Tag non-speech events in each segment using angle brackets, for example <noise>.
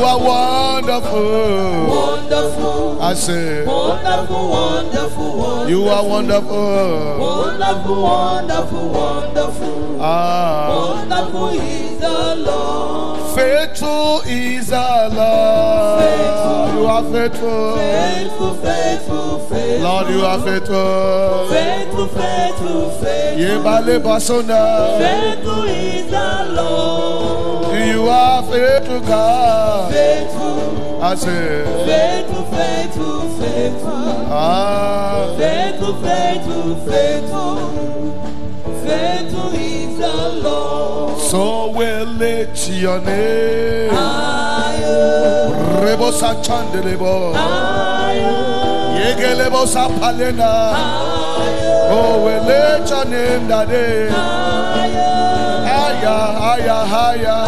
You are wonderful. Wonderful. I say, Wonderful, wonderful, wonderful. You are wonderful. Wonderful, wonderful, wonderful. Ah, Wonderful is the Lord. Faithful is our Lord. You are faithful. Faithful, faithful, faithful. Lord, you are faithful. Faithful, faithful, faithful. Yebale basona. Faithful is the Lord. You are faithful, God. Faithful, I say, faithful, faithful, faithful. ah, Faithful, faithful, faithful. Faithful is the Lord. so well let your name. Higher, Rebo sa chandelebo. higher, Yegelebo sa palena. higher, Oh, well let your name that higher, Higher, higher, higher.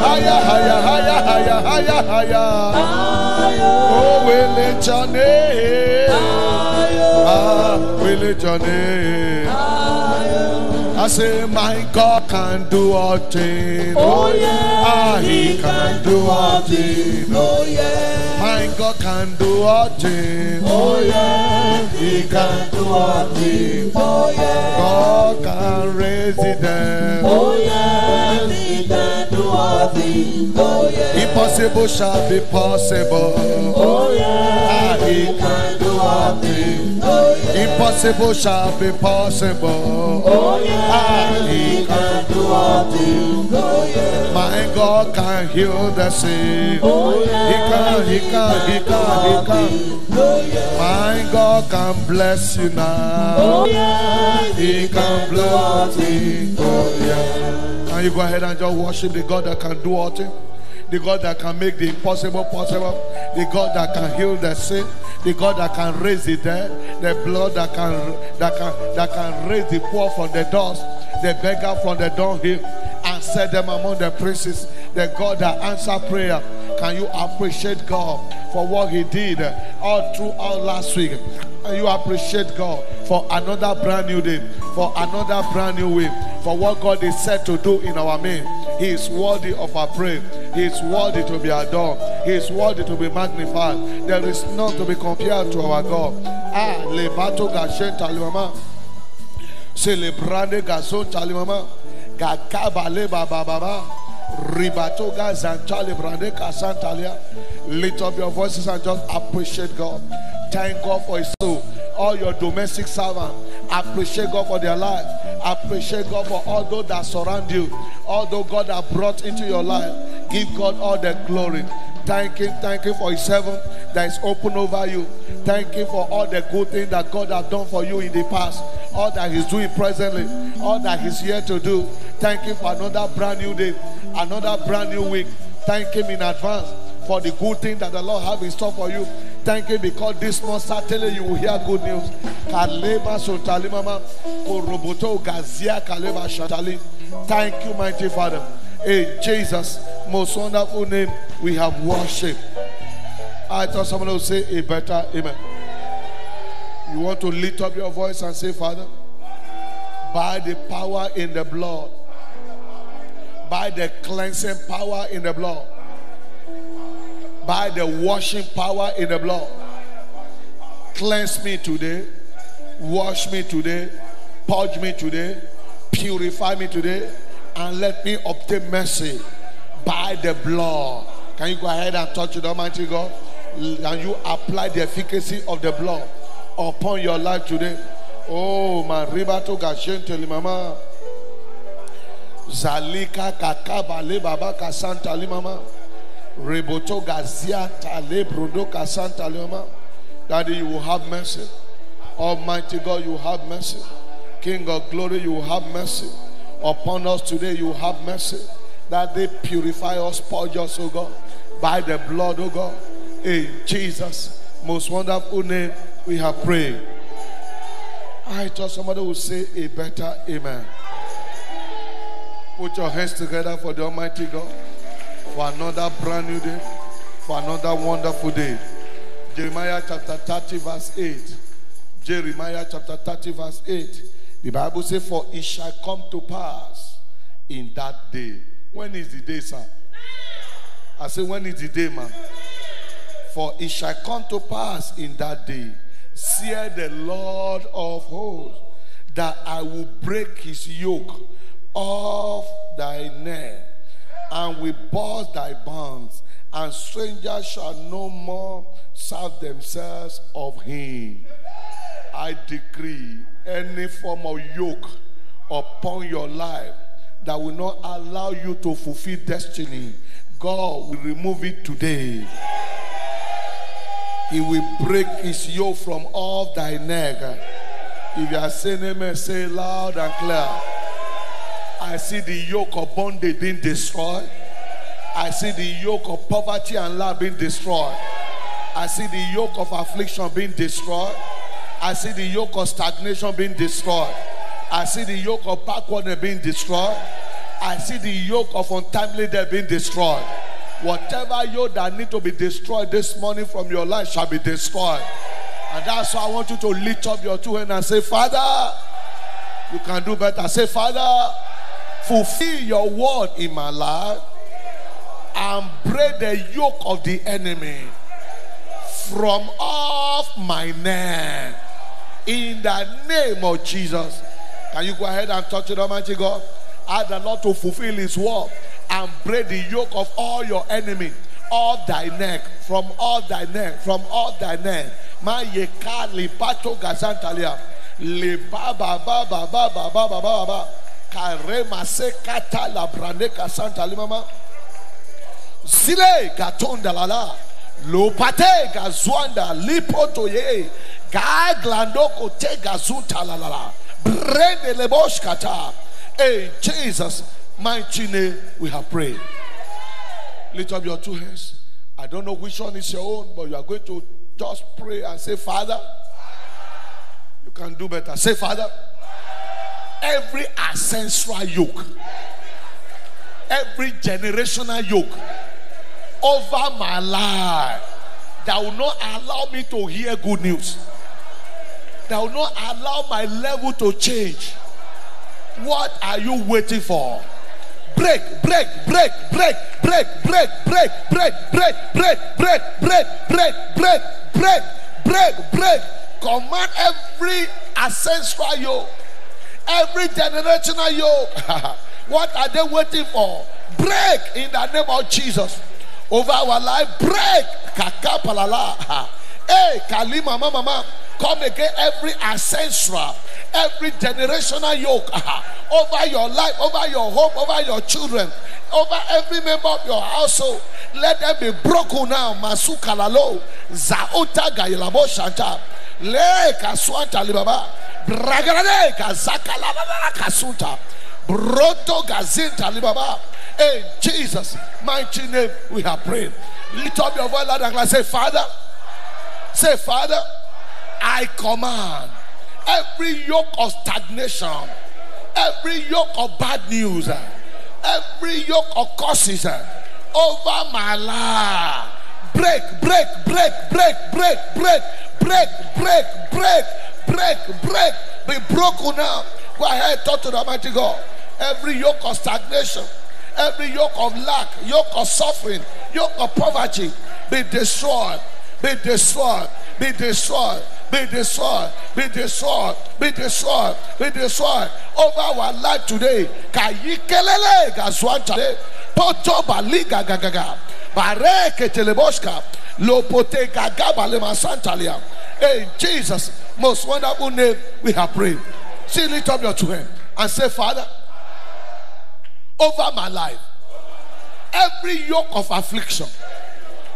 Higher, higher, higher, higher, higher, Oh, well let your name. Ah, well let your name. I say, my God can do all things. Oh yeah, Ah, he can do all things. Oh yeah, My God can do all things. oh yeah, He can do all things. oh yeah, God can raise it them. oh yeah, he can do all things. Oh yeah, Impossible shall be possible. oh yeah, Ah, he can do all things. Oh Impossible shall be possible. oh yeah, Ah, he can do all things. Oh yeah, My God can heal the sick. oh yeah, He can, he can, he can, he can. oh yeah, My God can bless you now. oh yeah, He can bless you. oh yeah. Can you go ahead and just worship the God that can do all things? The God that can make the impossible possible. The God that can heal the sick. The God that can raise the dead. The blood that can that can that can raise the poor from the dust. The beggar from the dunghill and set them among the princes. The God that answered prayer. Can you appreciate God for what He did all throughout last week? And you appreciate God for another brand new day, for another brand new week, for what God is set to do in our midst. He is worthy of our praise. He is worthy to be adored. He is worthy to be magnified. There is none to be compared to our God. Ah, lebato gashen talimama. Celebrande gazon talimama. Lift up your voices and just appreciate God. Thank God for His soul. All your domestic servants, appreciate God for their life. Appreciate God for all those that surround you. All those God that brought into your life. Give God all the glory. Thank Him, thank Him for His heaven that is open over you. Thank Him for all the good things that God has done for you in the past, all that He's doing presently, all that He's here to do. Thank Him for another brand new day, another brand new week. Thank Him in advance for the good thing that the Lord have in store for you. Thank Him because this month certainly you will hear good news. Thank you, mighty Father. In Jesus' most wonderful name, we have worship. I thought someone would say a better amen. You want to lift up your voice and say, Father, by the power in the blood, by the cleansing power in the blood, by the washing power in the blood, cleanse me today, wash me today, purge me today, purify me today, and let me obtain mercy by the blood. Can you go ahead and touch the Almighty God? And you apply the efficacy of the blood upon your life today. Oh, my ribato gashente limama. Zalika kakaba le baba kasanta limama. Reboto gazia tale brodo kasanta limama. Daddy, you will have mercy. Almighty God, you have mercy. King of glory, you have mercy. Upon us today, you have mercy. That they purify us, purge us, oh God, by the blood, oh God. In Jesus' most wonderful name, we have prayed. I thought somebody would say a better amen. Put your hands together for the Almighty God, for another brand new day, for another wonderful day. Jeremiah chapter 30, verse 8. Jeremiah chapter 30, verse 8. The Bible says, For it shall come to pass in that day. When is the day, sir? I say, when is the day, man? For it shall come to pass in that day, saith the Lord of hosts, that I will break his yoke off thy neck, and will burst thy bonds, and strangers shall no more serve themselves of him. I decree any form of yoke upon your life that will not allow you to fulfill destiny, God will remove it today. He will break his yoke from off thy neck. If you are saying amen, say loud and clear. I see the yoke of bondage being destroyed. I see the yoke of poverty and lack being destroyed. I see the yoke of affliction being destroyed. I see the yoke of stagnation being destroyed. I see the yoke of backwardness being destroyed. I see the yoke of untimely death being destroyed. Whatever yoke that need to be destroyed this morning from your life shall be destroyed. And that's why I want you to lift up your two hands and say, Father, you can do better. Say, Father, fulfill your word in my life and break the yoke of the enemy from off my neck. In the name of Jesus. Can you go ahead and touch it, Almighty God? Ask the Lord to fulfill His word and break the yoke of all your enemy, all thy neck, from all thy neck, from all thy neck. Ma yeka lipato gazantalia. Liba ba ba ba ba ba ba ba ba ba. Karema se kata la braneka santa limama. Zile gatonda lala. Lopate gazwanda lipoto ye. Gaglandoko te gazunta la la la. Brende lebosh kata. In Jesus' mighty name, we have prayed. Lift up your two hands. I don't know which one is your own, but you are going to just pray and say, Father, you can do better. Say, Father, every ancestral yoke, every generational yoke over my life that will not allow me to hear good news, that will not allow my level to change. What are you waiting for? Break, break, break, break, break, break, break, break, break, break, break, break, break, break, break, break, break. Command every ancestral yoke, every generational yoke. what are they waiting for? Break in the name of Jesus. Over our life, break. Kakapalala. Hey, Kalima, mama, mama. Come again, every ancestral every generational yoke over your life, over your home, over your children, over every member of your household. Let them be broken now. Masukalalo, Zauta Gailabo Shanta, Le Kaswanta Libaba, Bragarade Kazakalababa Kasunta, Broto Gazinta Libaba. In Jesus' mighty name, we have prayed. Lift up your voice loud and say, Father, say, Father, I command every yoke of stagnation, every yoke of bad news, every yoke of curses over my life. Break, break, break, break, break, break, break, break, break, break, break. Be broken now. Go ahead, talk to the Almighty God. Every yoke of stagnation, every yoke of lack, yoke of suffering, yoke of poverty, be destroyed, be destroyed, be destroyed be destroyed, be destroyed, be destroyed, be destroyed over our life today. Kayikelele gazwantale, poto baliga gagaga, bareke teleboska, lopote gagaba lema santalia. In Jesus' most wonderful name, we have prayed. See, lift up your two hands and say, Father, over my life, every yoke of affliction,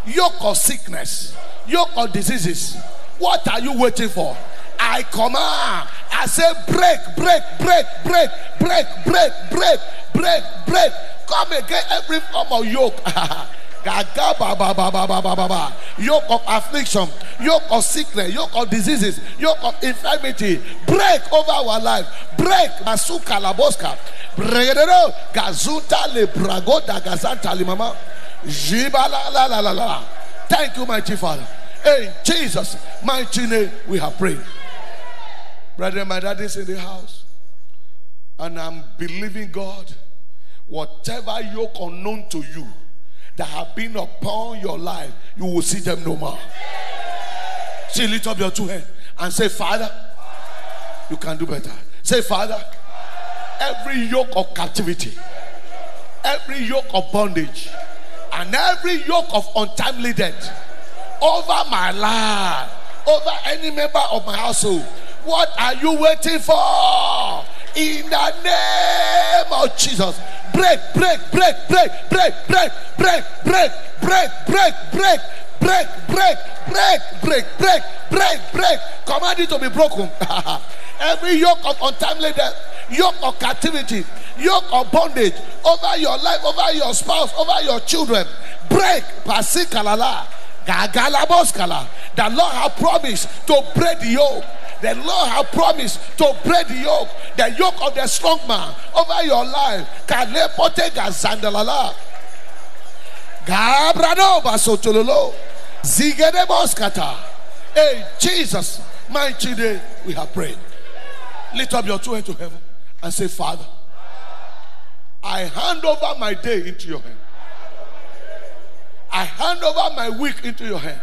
yoke of sickness, yoke of diseases what are you waiting for? I command. I say break, break, break, break, break, break, break, break, break. Come again every form of yoke. yoke of affliction, yoke of sickness, yoke of diseases, yoke of infirmity. Break over our life. Break. Masuka laboska. Bregedero. Gazuta le bragoda gazanta limama. Jibala la la la la. Thank you, mighty Father. In Jesus' mighty name, we have prayed. Brother, my dad is in the house. And I'm believing God. Whatever yoke unknown to you that have been upon your life, you will see them no more. See, lift up your two hands and say, Father, you can do better. Say, Father, every yoke of captivity, every yoke of bondage, and every yoke of untimely death over my life, over any member of my household, what are you waiting for? In the name of Jesus. Break, break, break, break, break, break, break, break, break, break, break, break, break, break, break, break, break, break. Command it to be broken. Every yoke of untimely death, yoke of captivity, yoke of bondage over your life, over your spouse, over your children. Break. Pasikalala. Gagalaboskala. The Lord has promised to break the yoke. The Lord has promised to break the yoke, the yoke of the strong man over your life. Hey, Jesus, mighty name, we have prayed. Lift up your two hands to heaven and say, Father, I hand over my day into your hand. I hand over my week into your hand.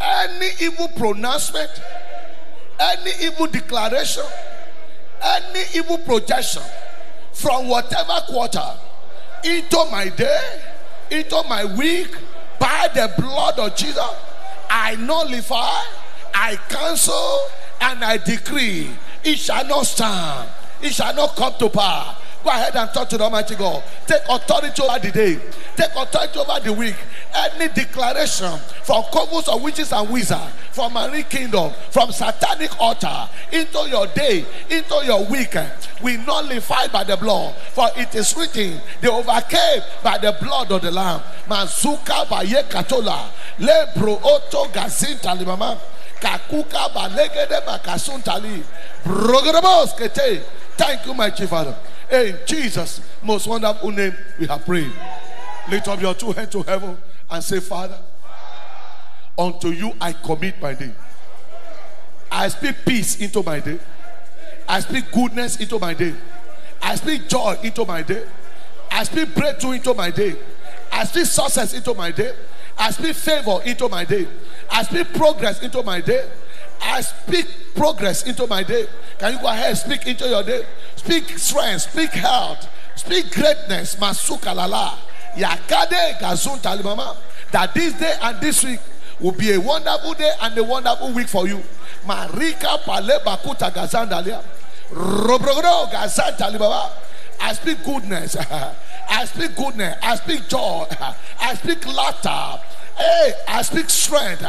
Any evil pronouncement, any evil declaration, any evil projection from whatever quarter into my day, into my week, by the blood of Jesus, I nullify, I cancel, and I decree it shall not stand, it shall not come to pass. Go ahead and talk to the Almighty God. Take authority over the day, take authority over the week. Any declaration from covens of witches and wizards, from marine kingdom, from satanic altar into your day, into your week, we nullify by the blood. For it is written, they overcame by the blood of the Lamb. Mazuka baye katola, lebro oto gazin talimama, kakuka balegede bakasun tali, brogodabos kete. Thank you, my chief father. In Jesus' most wonderful name, we have prayed. Lift up your two hands to heaven and say, Father, unto you I commit my day. I speak peace into my day. I speak goodness into my day. I speak joy into my day. I speak breakthrough into my day. I speak success into my day. I speak favor into my day. I speak progress into my day. I speak progress into my day. Can you go ahead speak into your day? Speak strength, speak health, speak greatness. Masuka lala. Yakade gazun talimama. That this day and this week will be a wonderful day and a wonderful week for you. Marika pale bakuta gazandalia. Robrogo gazan talibaba. I speak goodness. <laughs> I speak goodness. I speak joy. <laughs> I speak laughter. Hey, I speak strength.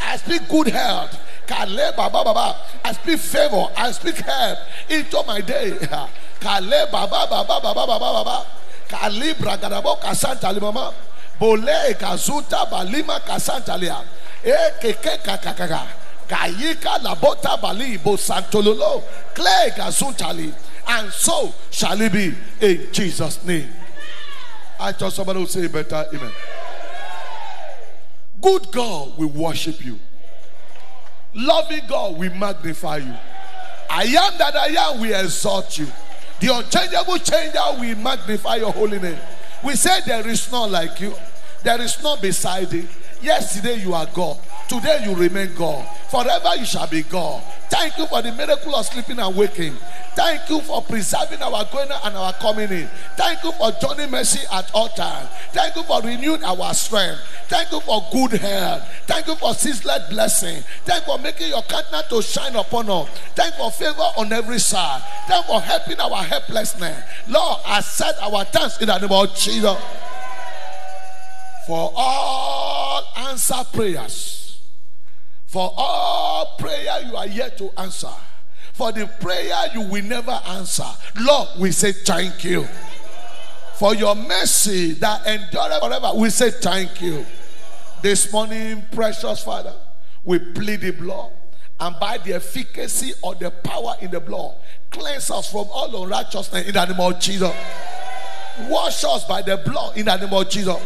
I speak good health. Kale baba baba. I speak favor. I speak help into my day. <laughs> Kale baba baba baba baba baba. Kali bragadabo kasanta limama. Bole kazuta balima kasanta lia. E keke kakakaka. Kayika labota bali bo santololo. Clay gazuntali. And so shall it be in Jesus' name. I thought somebody would say better. Amen. Good God, we worship you. Loving God, we magnify you. I am that I am, we exalt you. The unchangeable changer, we magnify your holy name. We say there is none like you, there is none beside you. Yesterday you are God, today you remain God, forever you shall be God. Thank you for the miracle of sleeping and waking. Thank you for preserving our going and our coming in. Thank you for joining mercy at all times. Thank you for renewing our strength. Thank you for good health. Thank you for ceaseless blessing. Thank you for making your countenance to shine upon us. Thank you for favor on every side. Thank you for helping our helplessness. Lord, accept our thanks in the name of Jesus. For all answer prayers. For all prayer you are yet to answer. For the prayer you will never answer. Lord, we say thank you. For your mercy that endureth forever, we say thank you. This morning, precious Father, we plead the blood. And by the efficacy of the power in the blood, cleanse us from all unrighteousness in the name of Jesus. Wash us by the blood in the name of Jesus.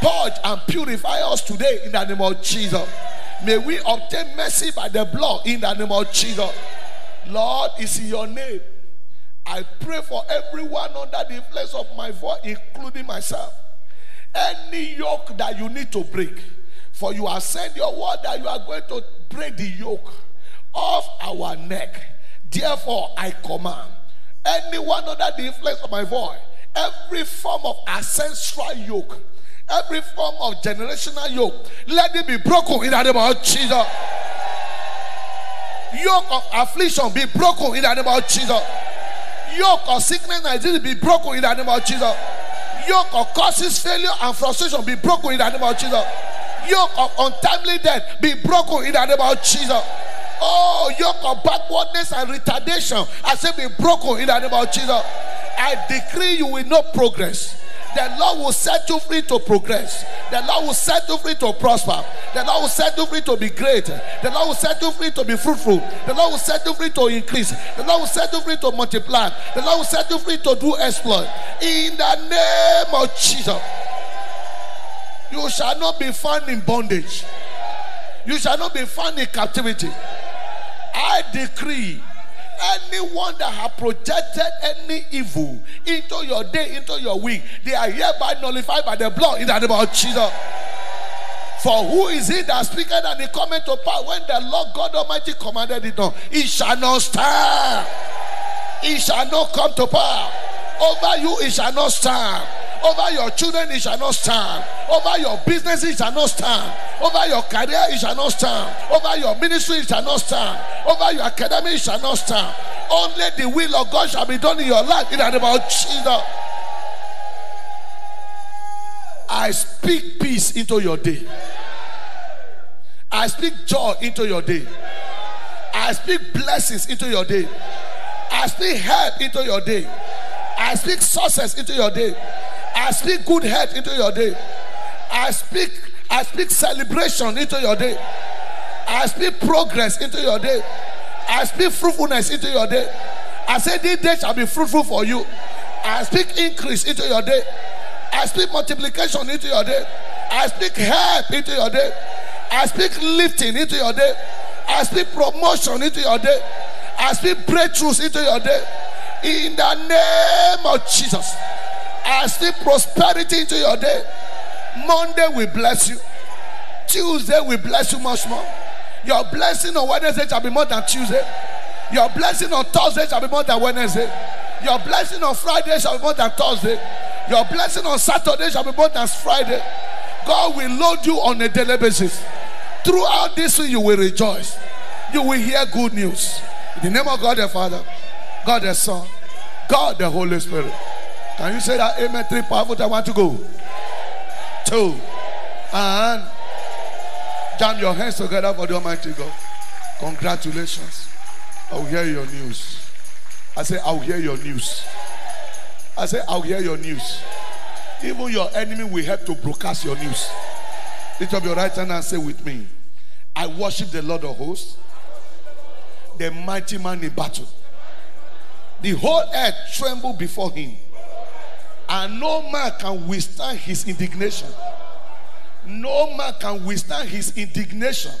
Purge and purify us today in the name of Jesus. May we obtain mercy by the blood in the name of Jesus. Lord, is in your name. I pray for everyone under the influence of my voice, including myself. Any yoke that you need to break, for you have said your word that you are going to break the yoke off our neck. Therefore, I command anyone under the influence of my voice, every form of ancestral yoke, every form of generational yoke, let it be broken in the name of Jesus. Yoke of affliction be broken in the name of Jesus. Yoke of sickness and disease be broken in the name of Jesus. Yoke of causes failure and frustration be broken in the name of Jesus. Yoke of untimely death be broken in the name of Jesus. Oh, yoke of backwardness and retardation, I say be broken in the name of Jesus. I decree you will not progress. The Lord will set you free to progress. The Lord will set you free to prosper. The Lord will set you free to be great. The Lord will set you free to be fruitful. The Lord will set you free to increase. The Lord will set you free to multiply. The Lord will set you free to do exploit. In the name of Jesus. You shall not be found in bondage. You shall not be found in captivity. I decree anyone that have projected any evil into your day, into your week, they are hereby nullified by the blood in the name of Jesus. For who is he that speaketh and it cometh to pass when the Lord God Almighty commanded it not? It shall not stand. It shall not come to pass. Over you, it shall not stand. Over your children, it shall not stand. Over your business, it shall not stand. Over your career, it shall not stand. Over your ministry, it shall not stand. Over your academy, it shall not stand. Only the will of God shall be done in your life in the name of Jesus. I speak peace into your day. I speak joy into your day. I speak blessings into your day. I speak help into your day. I speak success into your day. I speak good health into your day. I speak I speak celebration into your day. I speak progress into your day. I speak fruitfulness into your day. I say this day shall be fruitful for you. I speak increase into your day. I speak multiplication into your day. I speak help into your day. I speak lifting into your day. I speak promotion into your day. I speak breakthroughs into your day. In the name of Jesus. I speak prosperity into your day. Monday will bless you. Tuesday will bless you much more. Your blessing on Wednesday shall be more than Tuesday. Your blessing on Thursday shall be more than Wednesday. Your blessing on Friday shall be more than Thursday. Your blessing on Saturday shall be more than Friday. God will load you on a daily basis. Throughout this week, you will rejoice. You will hear good news. In the name of God the Father, God the Son, God the Holy Spirit. Can you say that amen? Three powerful. I want to go. Two. And jam your hands together for the Almighty God. Congratulations. I'll hear your news. I say, I'll hear your news. I say, I'll hear your news. Even your enemy will help to broadcast your news. Lift up your right hand and say with me, I worship the Lord of hosts, the mighty man in battle. The whole earth trembled before him, and no man can withstand his indignation. No man can withstand his indignation.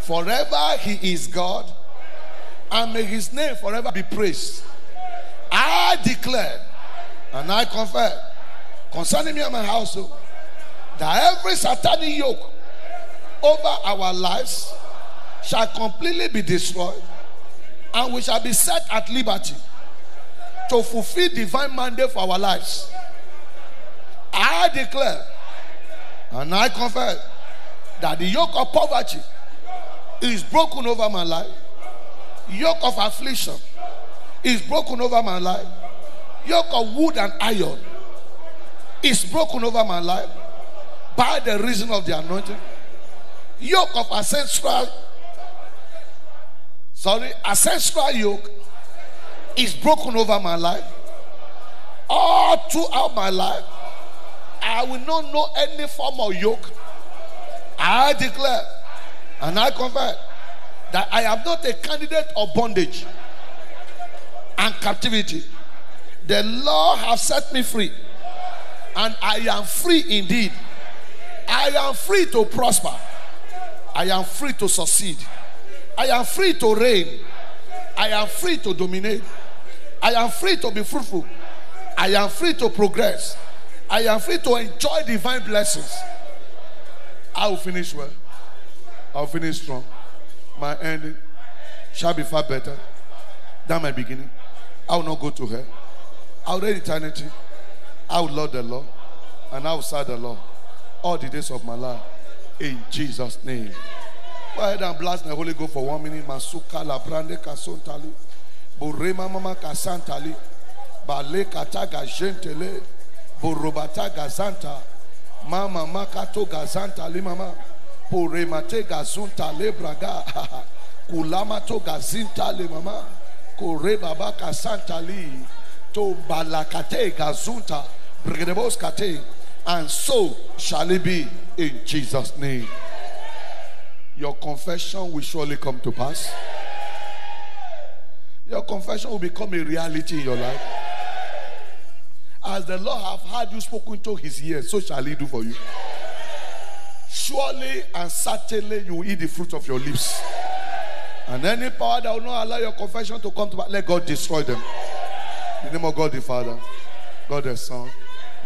Forever he is God, and may his name forever be praised. I declare and I confess concerning me and my household that every satanic yoke over our lives shall completely be destroyed and we shall be set at liberty to fulfill divine mandate for our lives. I declare and I confess that the yoke of poverty is broken over my life. Yoke of affliction is broken over my life. Yoke of wood and iron is broken over my life by the reason of the anointing. Yoke of ancestral, sorry, ancestral yoke is broken over my life. All throughout my life, I will not know any form of yoke. I declare and I confess that I am not a candidate of bondage and captivity. The Lord has set me free, and I am free indeed. I am free to prosper. I am free to succeed. I am free to reign. I am free to dominate. I am free to be fruitful. I am free to progress. I am free to enjoy divine blessings. I will finish well. I'll finish strong. My ending shall be far better than my beginning. I will not go to hell. I will read eternity. I will love the Lord. And I will serve the Lord all the days of my life. In Jesus' name. Go ahead and blast the Holy Ghost for one minute. Masuka la brande kasontali. Borema mama kasantali. Bale kataga gentele. Borobata gazanta. Mama makato gazantali mama. Poremate gazunta le braga. <laughs> Kulamato gazinta le mama. Kore baba kasantali. To balakate gazunta. Brigedebos kate. And so shall it be in Jesus' name. Your confession will surely come to pass. Your confession will become a reality in your life. As the Lord have had you spoken to his ears, so shall he do for you. Surely and certainly you will eat the fruit of your lips. And any power that will not allow your confession to come to pass, let God destroy them. In the name of God the Father, God the Son,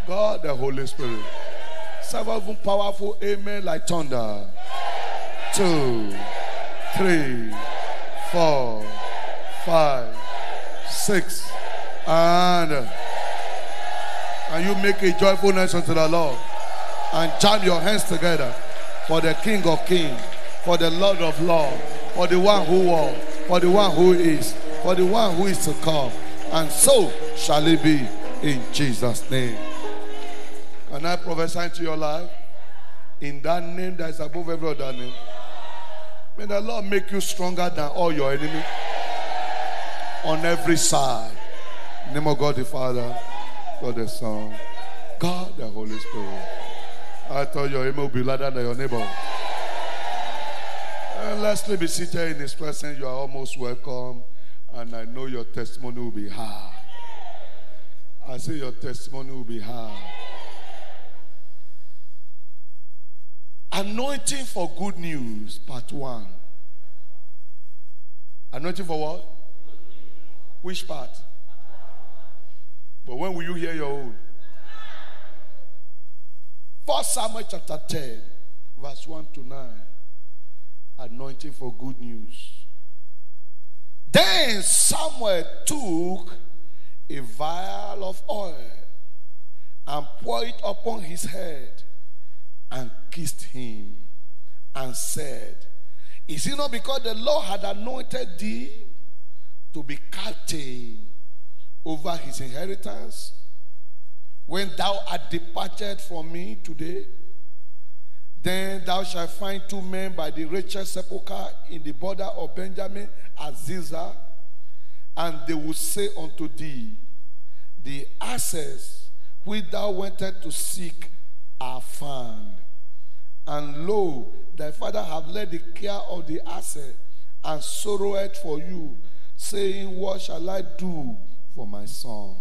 God the Holy Spirit. Seven powerful amen like thunder. Two, three, four, five, six, and uh, and you make a joyful noise unto the Lord and jam your hands together for the King of Kings, for the Lord of Lords, for the one who was, for the one who is, for the one who is to come. And so shall it be in Jesus' name. Can I prophesy into your life? In that name that is above every other name. May the Lord make you stronger than all your enemies on every side. Name of God the Father, God the Son, God the Holy Spirit. I thought your amen will be louder than your neighbor. And lastly, be seated in His presence. You are almost welcome, and I know your testimony will be high. I say your testimony will be high. Anointing for good news, part one. Anointing for what? Which part? But when will you hear your own? First Samuel chapter 10, verse 1 to 9. Anointing for good news. Then Samuel took a vial of oil and poured it upon his head and kissed him and said, Is it not because the Lord had anointed thee to be captain over his inheritance? When thou art departed from me today, then thou shalt find two men by the Rachel sepulchre in the border of Benjamin at Zelzah, and they will say unto thee, The asses which thou wentest to seek are found. And lo, thy father have led the care of the asset and sorrowed for you, saying, What shall I do for my son?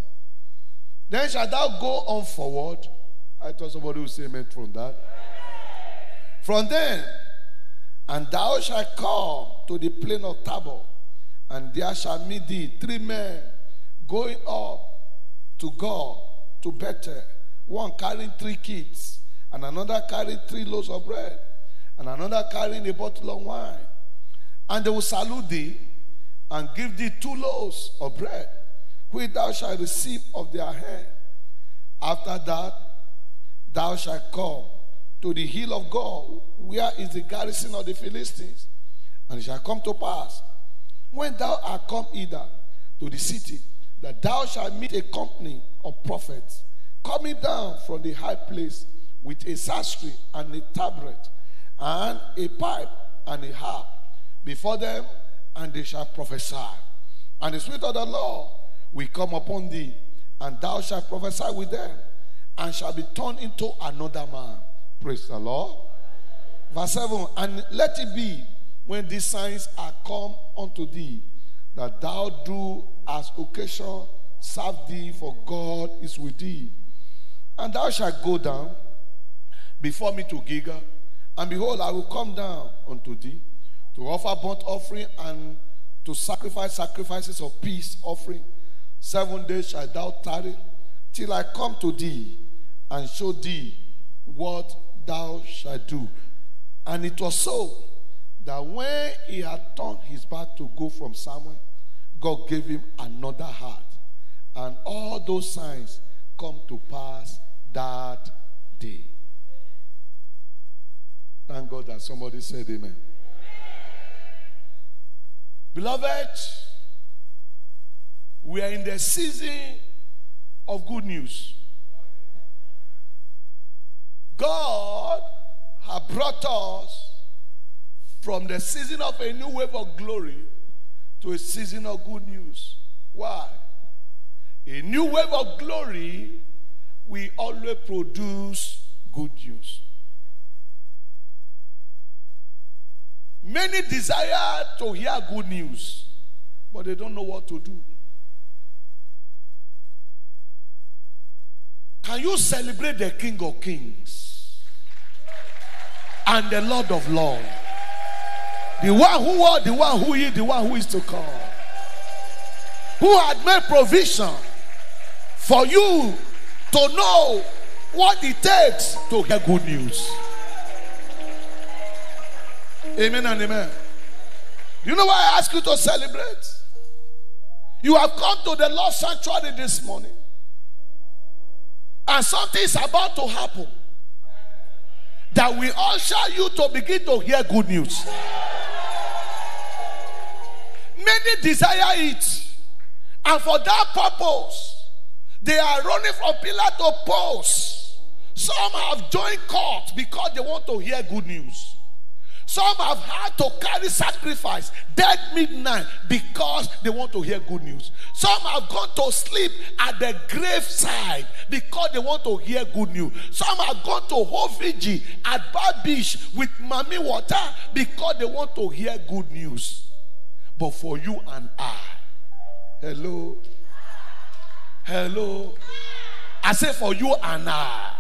Then shalt thou go on forward. I thought somebody would say amen from that. From then, and thou shalt come to the plain of Tabor, and there shall meet thee three men going up to God to Bethel, one carrying three kids, and another carrying three loaves of bread, and another carrying a bottle of wine. And they will salute thee and give thee two loaves of bread, which thou shalt receive of their hand. After that, thou shalt come to the hill of God, where is the garrison of the Philistines. And it shall come to pass, when thou art come hither to the city, that thou shalt meet a company of prophets coming down from the high place with a psaltery and a tabret and a pipe and a harp before them, and they shall prophesy. And the Spirit of the Lord will come upon thee, and thou shalt prophesy with them, and shall be turned into another man. Praise the Lord. Verse 7 And let it be when these signs are come unto thee, that thou do as occasion serve thee, for God is with thee. And thou shalt go down before me to Gilgal, and behold, I will come down unto thee to offer burnt offering and to sacrifice sacrifices of peace offering. Seven days shalt thou tarry till I come to thee, and show thee what thou shalt do. And it was so that when he had turned his back to go from Samuel, God gave him another heart. And all those signs come to pass that day. Thank God that somebody said amen. Beloved, we are in the season of good news. God has brought us from the season of a new wave of glory to a season of good news. Why? A new wave of glory we always produce good news. Many desire to hear good news, but they don't know what to do. Can you celebrate the King of Kings and the Lord of Lords? The one who was, the one who is, the one who is to come. Who had made provision for you to know what it takes to hear good news. Amen and amen. You know why I ask you to celebrate? You have come to the Lord's sanctuary this morning. And something is about to happen that will usher you to begin to hear good news. Many desire it, and for that purpose, they are running from pillar to post. Some have joined court because they want to hear good news. Some have had to carry sacrifice dead midnight because they want to hear good news. Some have gone to sleep at the graveside because they want to hear good news. Some have gone to Hoviji at Bar Beach with Mami Water because they want to hear good news. But for you and I, hello, hello, I say for you and I,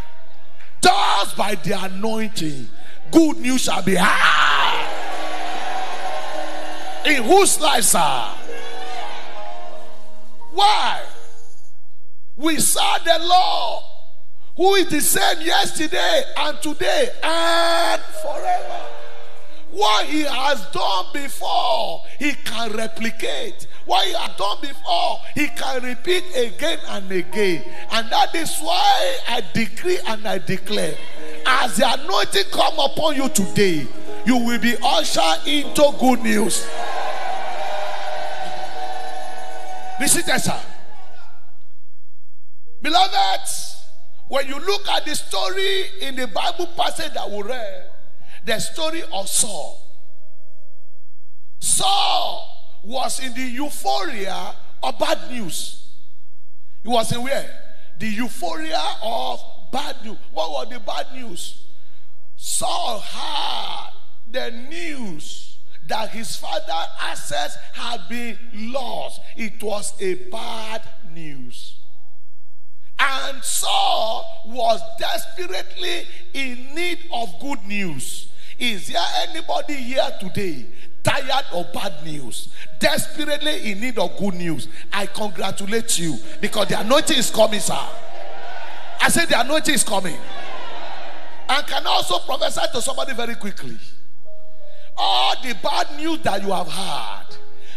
just by the anointing good news shall be high. In whose lives are? Why? We saw the Lord who is the same yesterday and today and forever. What he has done before, he can replicate. What he has done before, he can repeat again and again. And that is why I decree and I declare as the anointing come upon you today, you will be ushered into good news. Listen, sir. Beloved, when you look at the story in the Bible passage that we read, the story of Saul. Saul was in the euphoria of bad news. He was in where? The euphoria of bad news. What was the bad news? Saul heard the news that his father's assets had been lost. It was a bad news. And Saul was desperately in need of good news. Is there anybody here today tired of bad news, desperately in need of good news? I congratulate you because the anointing is coming, sir. I said the anointing is coming. And can also prophesy to somebody very quickly. All the bad news that you have had,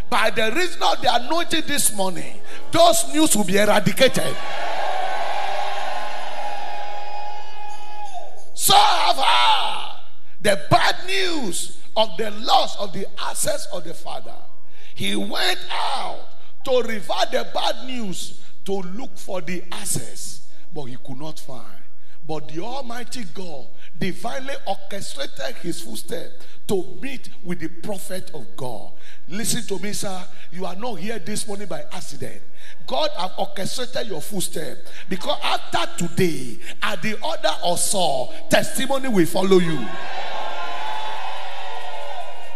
by the reason of the anointing this morning, those news will be eradicated. So have heard the bad news of the loss of the assets of the father. He went out to revert the bad news to look for the assets but he could not find. But the Almighty God divinely orchestrated his footsteps to meet with the prophet of God. Listen to me, sir. You are not here this morning by accident. God have orchestrated your footsteps because after today, at the order of Saul, testimony will follow you.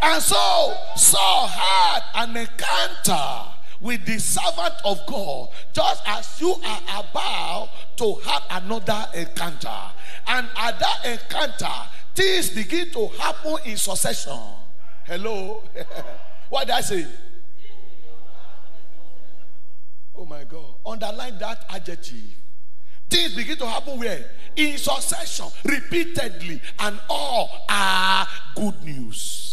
And so Saul had an encounter with the servant of God, just as you are about to have another encounter. And at that encounter, things begin to happen in succession. Hello? <laughs> what did I say? Oh my God. Underline that adjective. Things begin to happen where? In succession, repeatedly, and all are good news.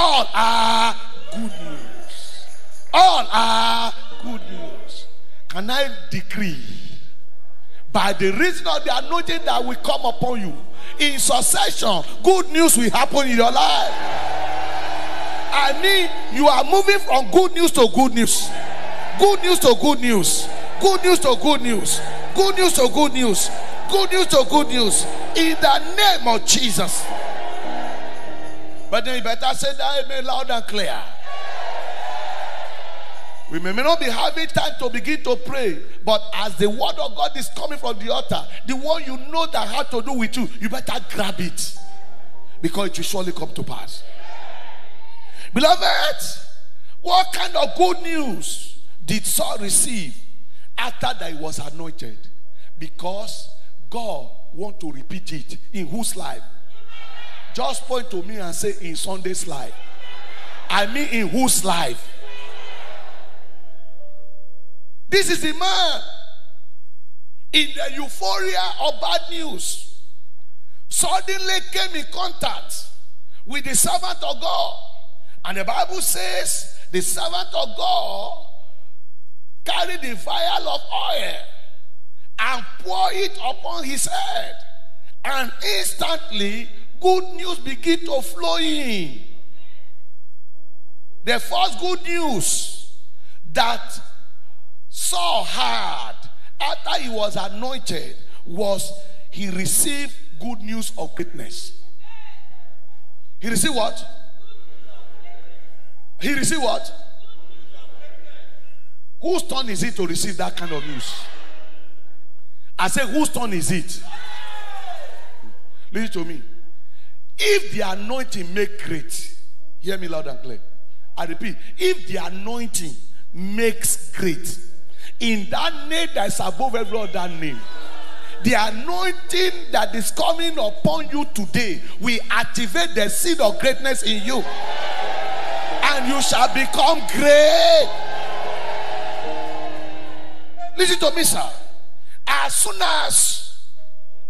All are good news. All are good news. Can I decree by the reason of the anointing that will come upon you in succession, good news will happen in your life? I mean, you are moving from good news to good news, good news to good news, good news to good news, good news to good news, good news to good news in the name of Jesus. But then you better say that amen loud and clear. We may not be having time to begin to pray, but as the word of God is coming from the altar, the one you know that had to do with you, you better grab it because it will surely come to pass. Beloved, what kind of good news did Saul receive after that he was anointed? Because God want to repeat it in whose life? Just point to me and say in Sunday's life. I mean in whose life? This is the man in the euphoria of bad news suddenly came in contact with the servant of God. And the Bible says the servant of God carried the vial of oil and poured it upon his head. And instantly, good news begin to flow in. The first good news that Saul had after he was anointed was he received good news of greatness. He received what? He received what? Whose turn is it to receive that kind of news? I say, whose turn is it? Listen to me. If the anointing make great, hear me loud and clear. I repeat, if the anointing makes great, in that name that is above every other name, the anointing that is coming upon you today will activate the seed of greatness in you. And you shall become great. Listen to me, sir. As soon as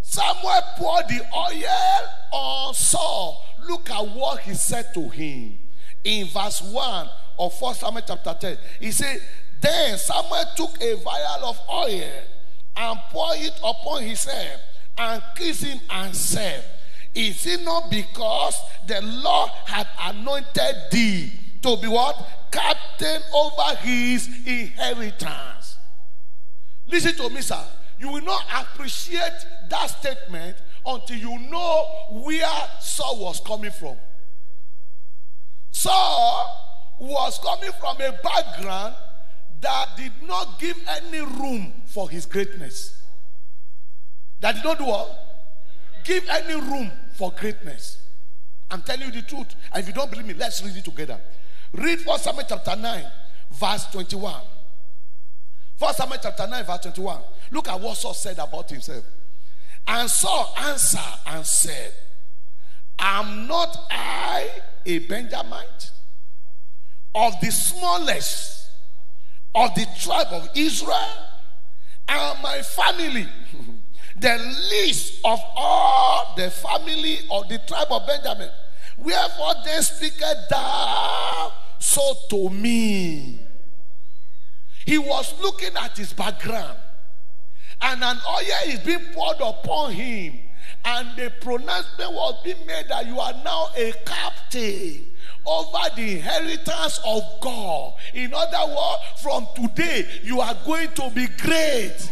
Samuel poured the oil on Saul, look at what he said to him. In verse 1 of 1 Samuel chapter 10, he said, Then Samuel took a vial of oil and poured it upon his head and kissed him and said, Is it not because the Lord had anointed thee to be what? Captain over his inheritance. Listen to me, sir. You will not appreciate that statement until you know where Saul was coming from. Saul was coming from a background that did not give any room for his greatness. That did not do what? Give any room for greatness. I'm telling you the truth. And if you don't believe me, let's read it together. Read 1 Samuel chapter 9, verse 21. 1 Samuel chapter 9, verse 21. Look at what Saul said about himself. And Saul answered and said, Am not I a Benjamite of the smallest of the tribe of Israel? And my family, <laughs> the least of all the family of the tribe of Benjamin. Wherefore then speaketh thou so to me? He was looking at his background, and an oil is being poured upon him, and the pronouncement was being made that you are now a captain over the inheritance of God. In other words, from today, you are going to be great.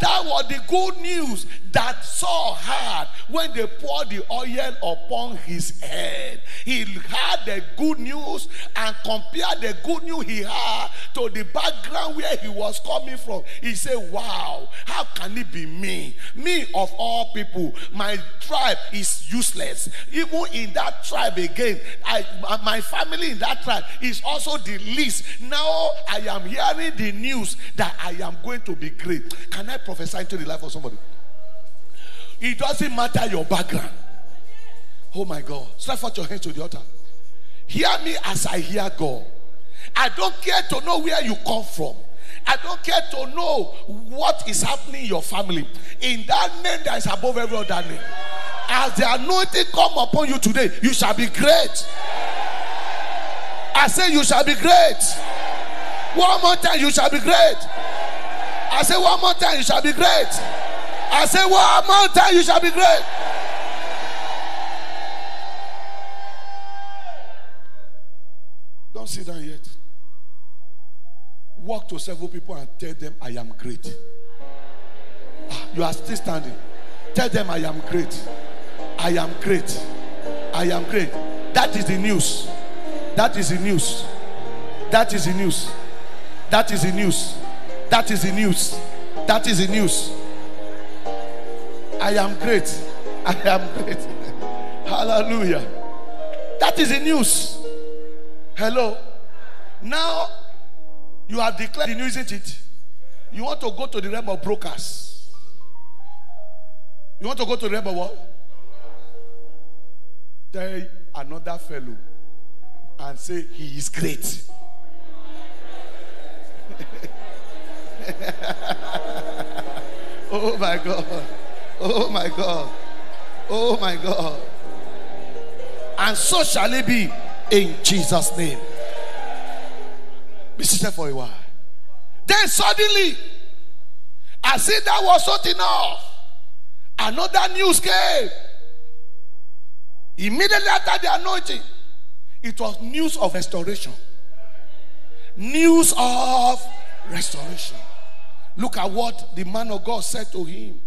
That was the good news that Saul had when they poured the oil upon his head. He had the good news and compared the good news he had to the background where he was coming from. He said, Wow, how can it be me? Me of all people, my tribe is useless. Even in that tribe again, I, my family in that tribe is also the least. Now I am hearing the news that I am going to be great. Can I prophesy into the life of somebody? It doesn't matter your background. Oh my God. Stretch out your hands to the altar. Hear me as I hear God. I don't care to know where you come from. I don't care to know what is happening in your family. In that name that is above every other name. As the anointing come upon you today, you shall be great. I say you shall be great. One more time, you shall be great. I say one more time, you shall be great. I say one more time, you shall be great. Don't sit down yet. Walk to several people and tell them, I am great. Ah, you are still standing. Tell them, I am great. I am great. I am great. That is the news. That is the news. That is the news. That is the news. That is the news. That is the news. I am great. I am great. <laughs> Hallelujah. That is the news. Hello. Now you have declared the news, isn't it? You want to go to the realm of brokers. You want to go to the realm of what? Tell another fellow and say he is great. <laughs> oh my God. Oh my God. Oh my God. And so shall it be in Jesus' name. Be seated for a while. Then suddenly, as if that was not enough, another news came. Immediately after the anointing, it was news of restoration. News of restoration. Look at what the man of God said to him.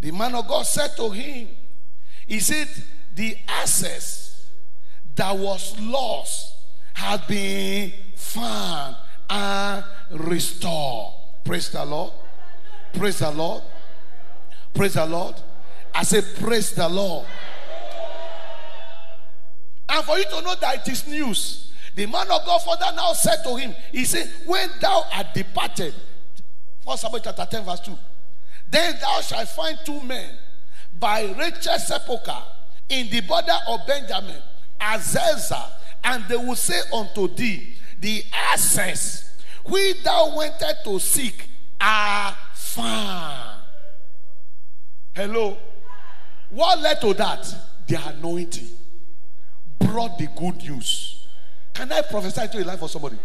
The man of God said to him, He said, The access that was lost had been found and restored. Praise the Lord. Praise the Lord. Praise the Lord. I say, Praise the Lord. And for you to know that it is news, the man of God further now said to him, He said, When thou art departed, 1 Samuel chapter 10, verse 2, then thou shalt find two men by Rachel sepulchre in the border of Benjamin, at Zelzah, and they will say unto thee, The access which thou wentest to seek are found. Hello. What led to that? The anointing brought the good news. Can I prophesy to your life for somebody?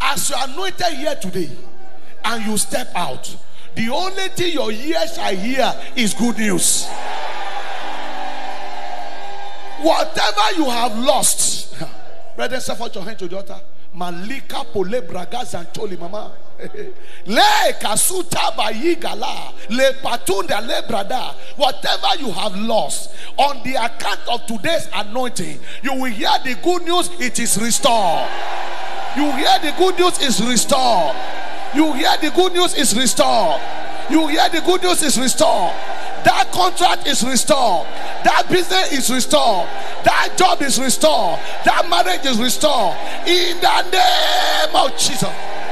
As you are anointed here today and you step out, the only thing your ears shall hear is good news. Whatever you have lost, <laughs> brother, step out your hand to the altar. Malika pole braga zantoli mama. <laughs> Le kasuta bayigala le patunda le brada. Whatever you have lost on the account of today's anointing, you will hear the good news. It is restored. You hear the good news is restored. You hear the good news is restored. You hear the good news is restored. That contract is restored. That business is restored. That job is restored. That marriage is restored. In the name of Jesus.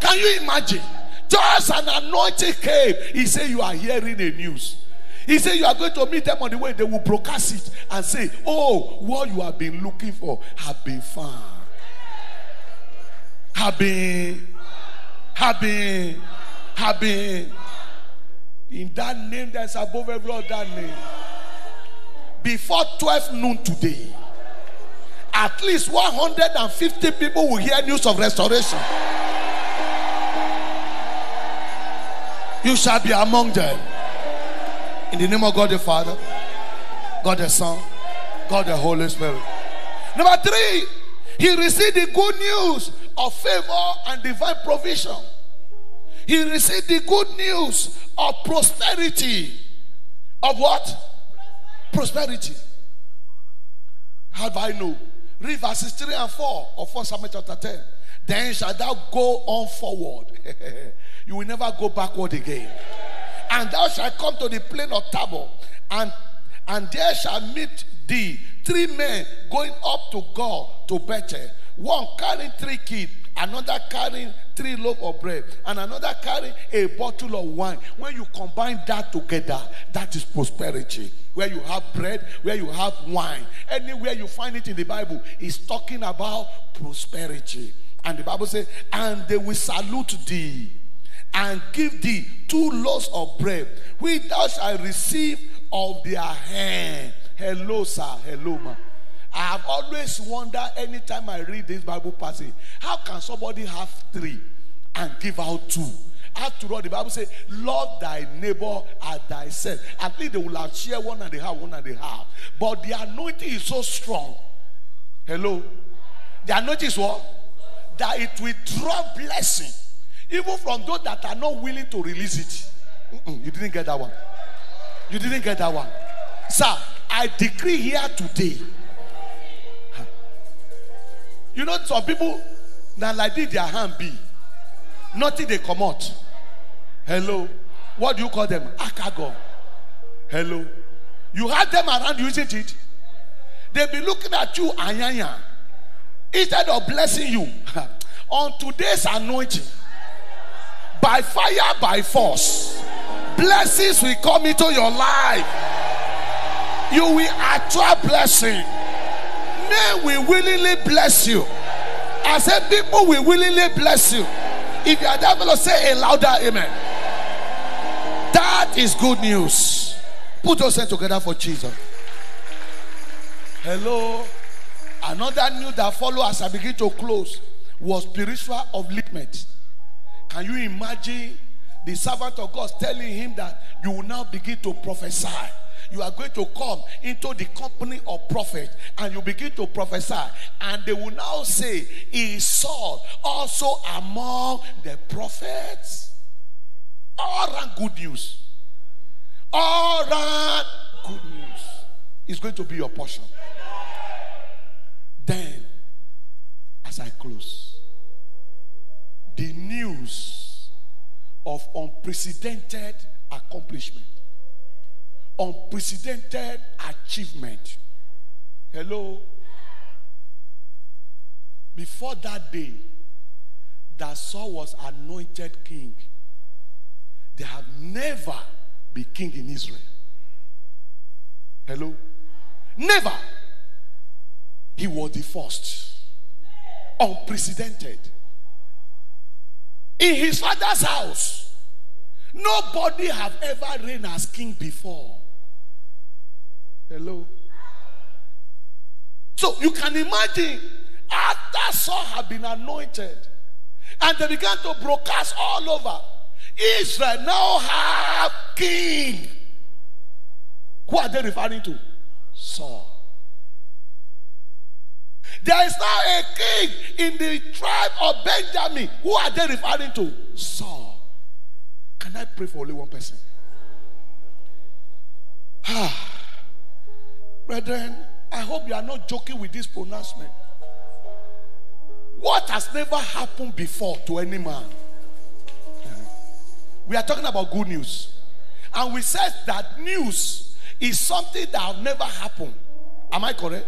Can you imagine? Just an anointing came. He said, You are hearing the news. He said, You are going to meet them on the way. They will broadcast it and say, Oh, what you have been looking for have been found. Have been, have been, have been. In that name that's above every other name. Before 12 noon today, at least 150 people will hear news of restoration. You shall be among them. In the name of God the Father, God the Son, God the Holy Spirit. Number three, he received the good news of favor and divine provision. He received the good news of prosperity. Of what? Prosperity. How do I know? Read verses 3 and 4 of 1 Samuel chapter 10. Then shall thou go on forward. <laughs> you will never go backward again. And thou shalt come to the plain of Tabor, and, and there shall meet thee three men going up to God to Bethel. One carrying three kids, another carrying three loaves of bread, and another carrying a bottle of wine. When you combine that together, that is prosperity. where you have bread, where you have wine, anywhere you find it in the Bible, is talking about prosperity. And the Bible says, and they will salute thee and give thee two loaves of bread, which thou shalt receive of their hand. Hello, sir. Hello, ma. I have always wondered anytime I read this Bible passage, how can somebody have three and give out two? After all, the Bible says, Love thy neighbor as thyself. At least they will have share one and they have one and they have. But the anointing is so strong. Hello? The anointing is what? That it will draw blessing. Even from those that are not willing to release it. Mm-mm, you didn't get that one. You didn't get that one. Sir, I decree here today. You know, some people now like this, their hand be. Nothing they come out. Hello. What do you call them? Akago. Hello. You have them around you, isn't it? They be looking at you, anyanya. Instead of blessing you, on today's anointing, by fire, by force, blessings will come into your life. You will attract blessing. Men will willingly bless you. I said, people will willingly bless you. If you are that say a louder amen. That is good news. Put those hands together for Jesus. Hello. Another news that followed as I begin to close was spiritual upliftment. Can you imagine the servant of God telling him that you will now begin to prophesy? You are going to come into the company of prophets and you begin to prophesy. And they will now say, Is Saul also among the prophets? All around good news. All around good news is going to be your portion. Then, as I close, the news of unprecedented accomplishment, unprecedented achievement. Hello? Before that day, that Saul was anointed king, there have never been king in Israel. Hello? Never. He was the first. Unprecedented. In his father's house, nobody have ever reigned as king before. Hello. So you can imagine after Saul had been anointed and they began to broadcast all over, Israel now have king. Who are they referring to? Saul. There is now a king in the tribe of Benjamin. Who are they referring to? Saul. Can I pray for only one person? Ah, brethren, I hope you are not joking with this pronouncement. What has never happened before to any man? We are talking about good news. And we said that news is something that never happened. Am I correct?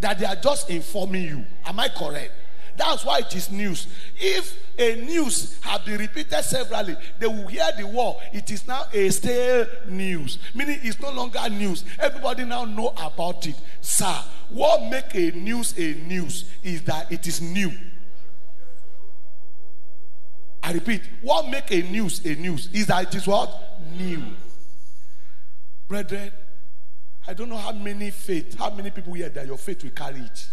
That they are just informing you. Am I correct? That's why it is news. If a news have been repeated severally, they will hear the word. It is now a stale news. Meaning it's no longer news. Everybody now know about it. Sir, what make a news a news is that it is new. I repeat, what make a news a news is that it is what? New. Brethren, I don't know how many faith, how many people here that your faith will carry it.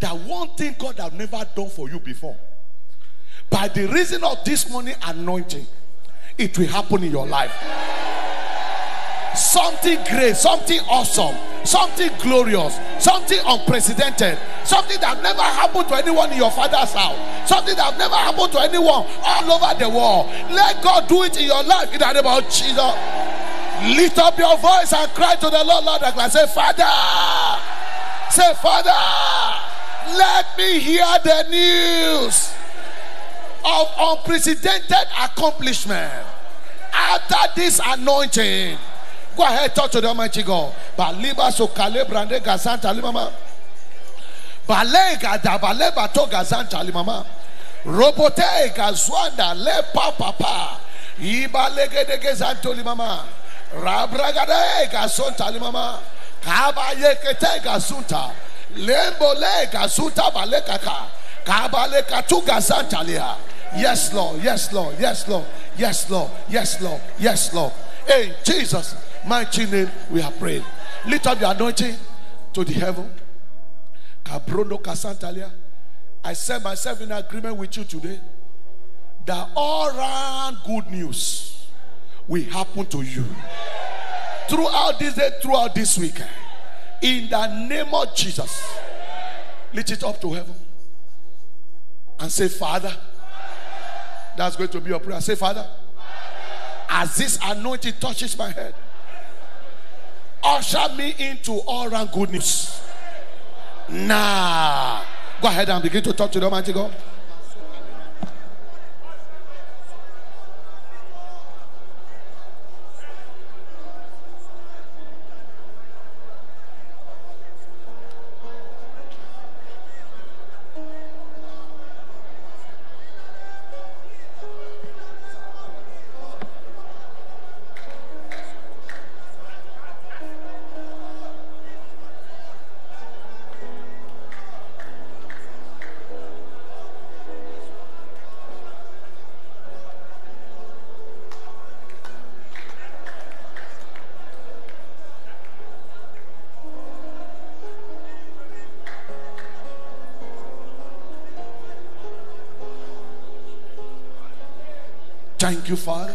That one thing God have never done for you before. By the reason of this morning anointing, it will happen in your life. Something great, something awesome, something glorious, something unprecedented, something that never happened to anyone in your father's house, something that never happened to anyone all over the world. Let God do it in your life in the name of Jesus. Lift up your voice and cry to the Lord, Lord, and say, Father, say, Father, let me hear the news of unprecedented accomplishment after this anointing. Go ahead, talk to the Almighty God. Baliba so kale brande gazanta limama. Balega da baleba to gazanta limama. Robote gazwanda le pa papa. Iba lege de gazanto limama. Rabragade gasunta limama. Kaba yekete gasunta. Lembo le gasunta balekaka. Kaba le katu gazanta liha. Yes, Lord. Yes, Lord. Yes, Lord. Yes, Lord. Yes, Lord. Yes, Lord. In Jesus' mighty name, we are praying. Lift up your anointing to the heaven. Cabrono Casantalia. I set myself in agreement with you today that all round good news will happen to you throughout this day, throughout this week. In the name of Jesus, lift it up to heaven and say, Father, that's going to be your prayer. Say, Father, as this anointing touches my head, usher me into all round good news. Now, go ahead and begin to talk to the Almighty God. Thank you, Father.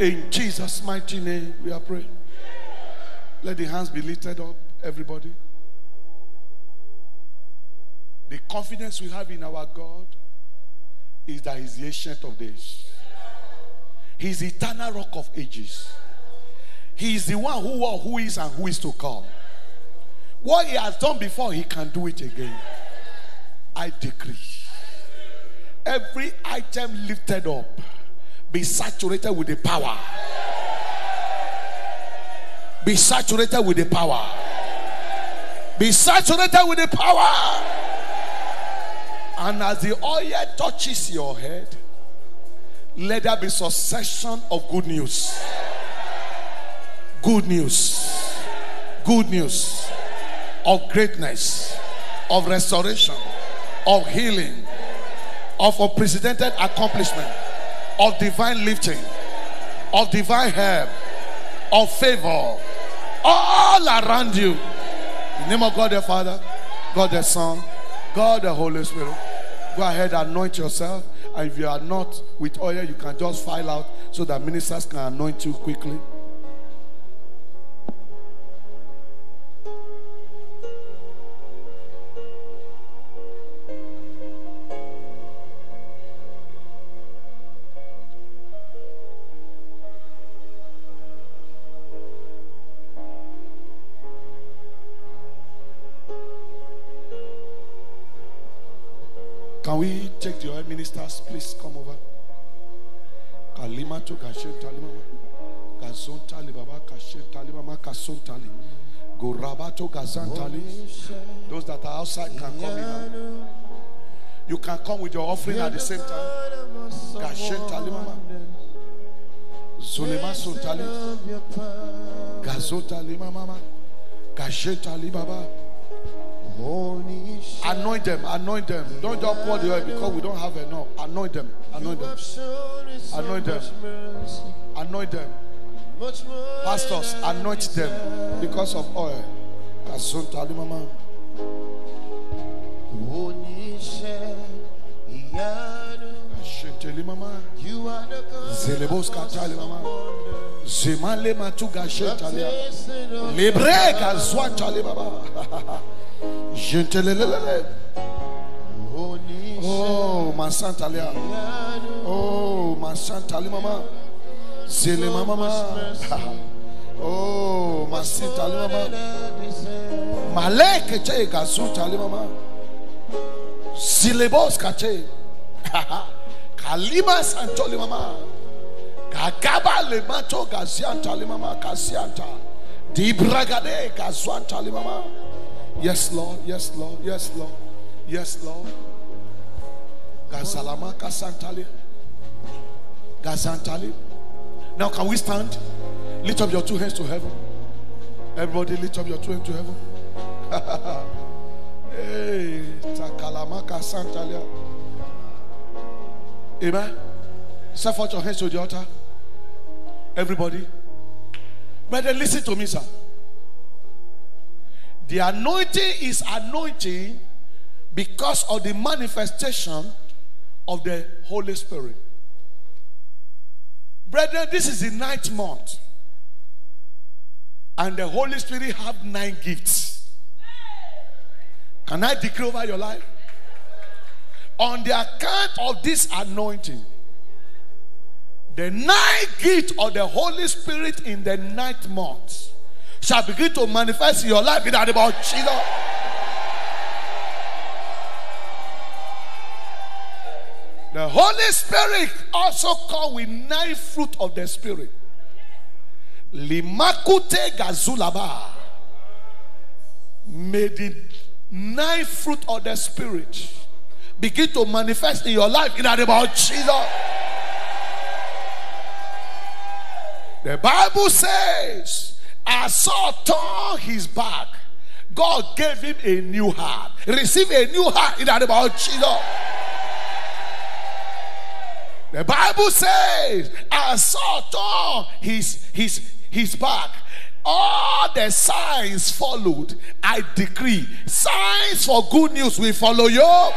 In Jesus' mighty name, we are praying. Let the hands be lifted up, everybody. The confidence we have in our God is that He's the ancient of days, He's the eternal rock of ages. He is the one who was, who is, and who is to come. What He has done before, He can do it again. I decree every item lifted up be saturated with the power. Be saturated with the power. Be saturated with the power. And as the oil touches your head, let there be succession of good news. Good news. Good news of greatness, of restoration, of healing, of unprecedented accomplishment of divine lifting, of divine help, of favor, all around you. In the name of God the Father, God the Son, God the Holy Spirit. Go ahead, anoint yourself. And if you are not with oil, you can just file out so that ministers can anoint you quickly. The? Please come over. Kalima to Gashen Talimama. Gazon Tali Baba Kashen Talimama Kason Tali. Gorabato Gazan Tali. Those that are outside can come in. now. You can come with your offering at the same time. Gashen Talimama. Zulema Suntali. Gazon Talimama. Gashen Tali Baba. Anoint them, anoint them. Don't just pour the oil because we don't have enough. Anoint them, anoint them, anoint them, anoint them. Pastors, anoint them because of oil. Mama. Zelebos katali mama. Zemale matuga shentali. Lebre kazwan tali mama. <laughs> Gentelelelele. Oh, ma santa Léa. Oh, ma santa Léa, maman. Zele mama. <laughs> Oh, ma santa Léa, maman. Malek che gasunta Léa, maman. Zilebos kache. <laughs> Kalima santoli mama. Gagaba le mato gazianta le mama kasianta. Dibragade gazuanta le mama. Yes, Lord. Yes, Lord. Yes, Lord. Yes, Lord. Gazalama Kasantali. Gazantali. Now, can we stand? Lift up your two hands to heaven. Everybody, lift up your two hands to heaven. <laughs> hey, Takalamaka Santalia. Amen. Set forth your hands to the altar. Everybody. Brother, listen to me, sir. The anointing is anointing because of the manifestation of the Holy Spirit. Brethren, this is the ninth month. And the Holy Spirit have nine gifts. Can I declare over your life? On the account of this anointing, the ninth gift of the Holy Spirit in the ninth month shall begin to manifest in your life in the name of Jesus. The Holy Spirit also come with nine fruit of the Spirit. Limakute gazulaba. May the nine fruit of the Spirit begin to manifest in your life in the name of Jesus. The Bible says, as Saul tore his back, God gave him a new heart. Receive a new heart in the name of Jesus. The Bible says, as Saul tore his, his, his back, all the signs followed. I decree, signs for good news will follow you.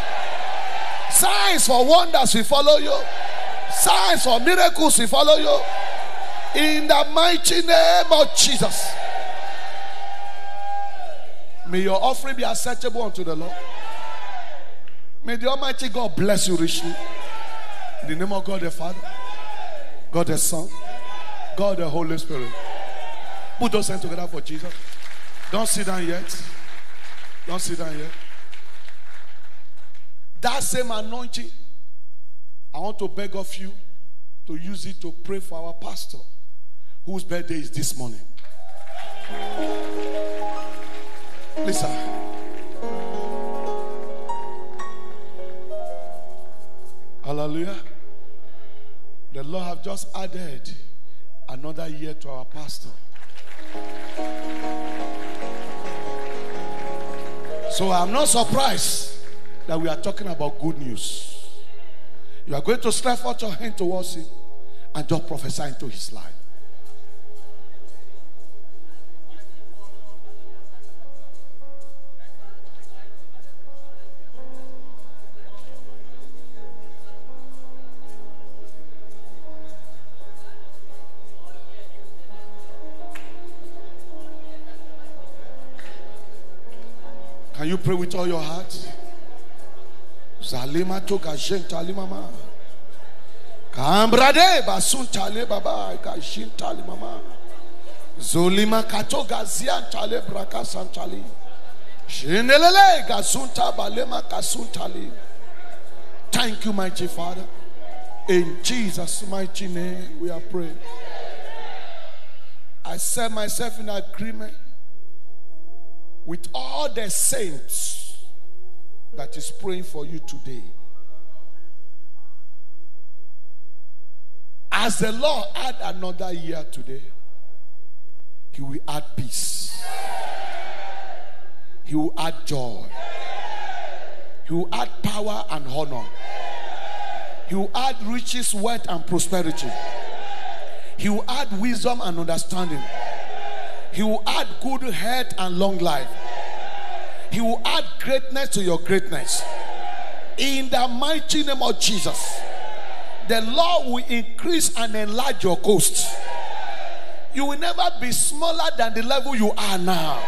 Signs for wonders will follow you. Signs for miracles will follow you. In the mighty name of Jesus. May your offering be acceptable unto the Lord. May the Almighty God bless you richly. In the name of God the Father, God the Son, God the Holy Spirit. Put those hands together for Jesus. Don't sit down yet. Don't sit down yet. That same anointing, I want to beg of you to use it to pray for our pastor whose birthday is this morning. Listen. Hallelujah. The Lord have just added another year to our pastor. So I'm not surprised that we are talking about good news. You are going to stretch out your hand towards him and just prophesy into his life. Pray with all your heart? Zalima toka jentali mama. Kambrade basuntale baba kashintali mama. Zolima katoga ziantale braka santali. Shinelele gasunta balema kasuntali. Thank you, mighty Father. In Jesus' mighty name, we are praying. I set myself in agreement with all the saints that is praying for you today. As the Lord add another year today, He will add peace. He will add joy. He will add power and honor. He will add riches, wealth, and prosperity. He will add wisdom and understanding. He will add good health and long life. He will add greatness to your greatness. In the mighty name of Jesus, the Lord will increase and enlarge your coast. You will never be smaller than the level you are now.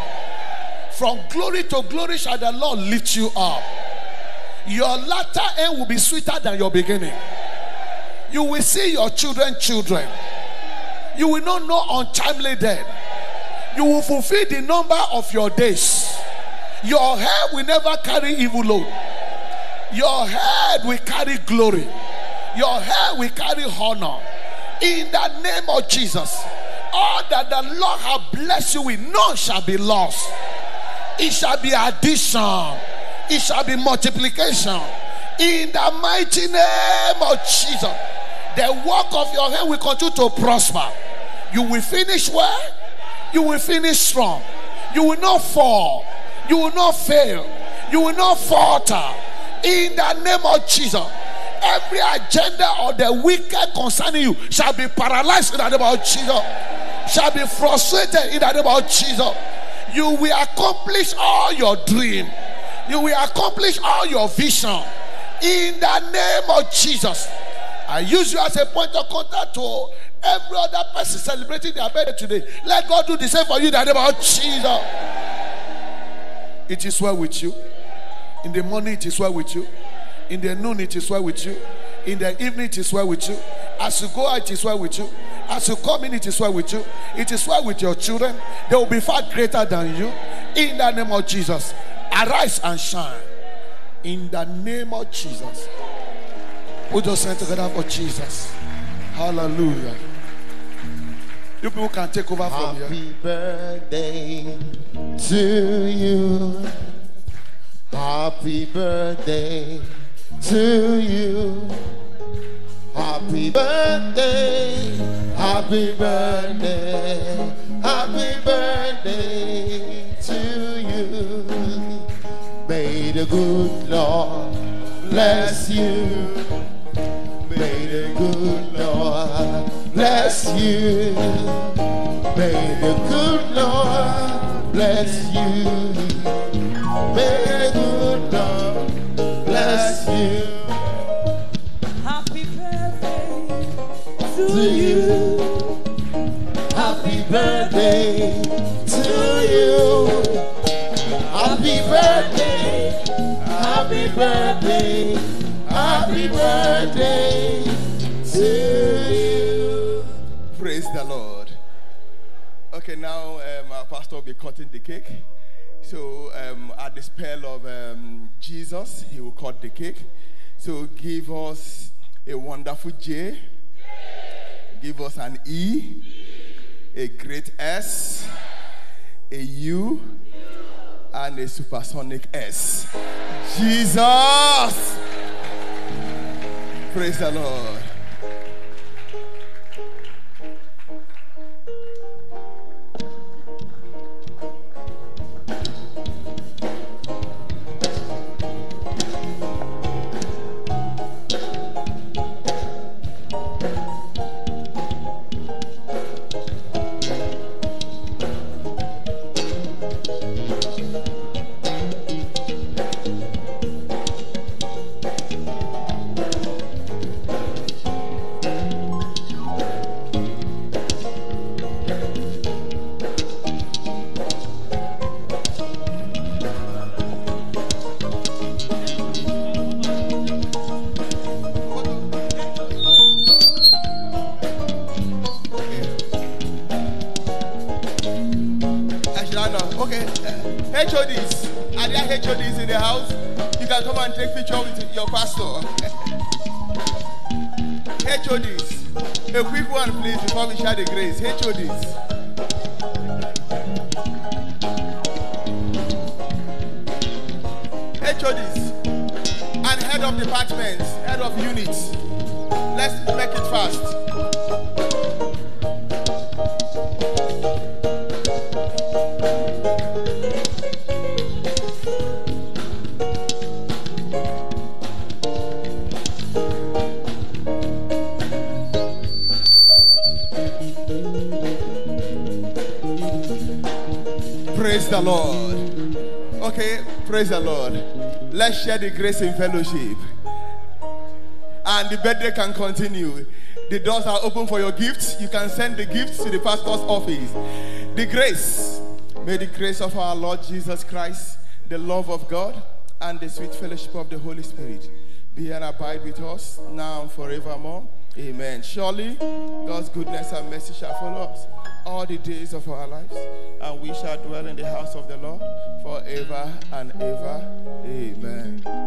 From glory to glory shall the Lord lift you up. Your latter end will be sweeter than your beginning. You will see your children, children. You will not know untimely death. You will fulfill the number of your days. Your head will never carry evil load. Your head will carry glory. Your head will carry honor. In the name of Jesus, all that the Lord has blessed you with, none shall be lost. It shall be addition. It shall be multiplication. In the mighty name of Jesus, the work of your hand will continue to prosper. You will finish well. You will finish strong. You will not fall. You will not fail. You will not falter. In the name of Jesus. Every agenda of the wicked concerning you shall be paralyzed in the name of Jesus. Shall be frustrated in the name of Jesus. You will accomplish all your dream. You will accomplish all your vision. In the name of Jesus. I use you as a point of contact to every other person celebrating their birthday today. Let God do the same for you in the name of Jesus. It is well with you. In the morning, it is well with you. In the noon, it is well with you. In the evening, it is well with you. As you go out, it is well with you. As you come in, it is well with you. It is well with your children. They will be far greater than you. In the name of Jesus, arise and shine. In the name of Jesus. Put your hands together for Jesus. Hallelujah. You people can take over from here. Happy birthday to you. Happy birthday to you. Happy birthday. Happy birthday. Happy birthday to you. May the good Lord bless you. May the good bless you. May the good Lord bless you. May the good Lord bless you. Happy birthday to To you. you. Happy birthday to you. Happy birthday. Happy birthday. Happy birthday Okay, now um, our pastor will be cutting the cake. So, um, at the spell of um, Jesus, he will cut the cake. So, give us a wonderful J, give us an E, a great S, a U, and a supersonic S. Jesus! Praise the Lord. Let's share the grace in fellowship. And the birthday can continue. The doors are open for your gifts. You can send the gifts to the pastor's office. The grace. May the grace of our Lord Jesus Christ, the love of God, and the sweet fellowship of the Holy Spirit be and abide with us now and forevermore. Amen. Surely God's goodness and mercy shall follow us all the days of our lives, and we shall dwell in the house of the Lord forever and ever. Amen.